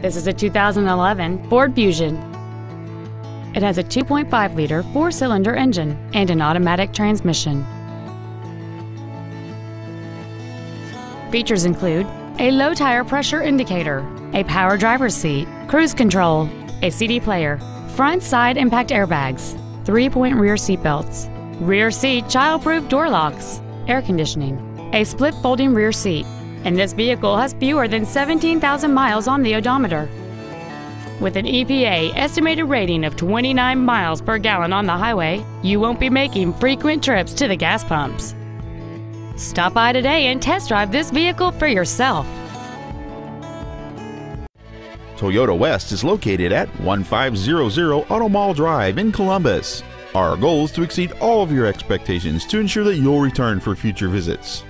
This is a 2011 Ford Fusion. It has a 2.5 liter four cylinder engine and an automatic transmission. Features include a low tire pressure indicator, a power driver's seat, cruise control, a CD player, front side impact airbags, three point rear seat belts, rear seat child proof door locks, air conditioning, a split folding rear seat, and this vehicle has fewer than 17,000 miles on the odometer. With an EPA estimated rating of 29 miles per gallon on the highway, you won't be making frequent trips to the gas pumps. Stop by today and test drive this vehicle for yourself. Toyota West is located at 1500 Auto Mall Drive in Columbus. Our goal is to exceed all of your expectations to ensure that you'll return for future visits.